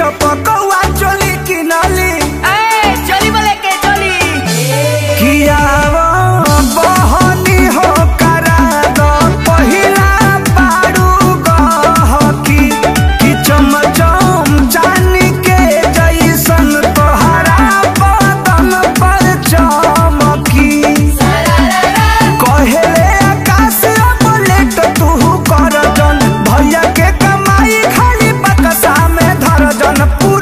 chop a cow Anapuri.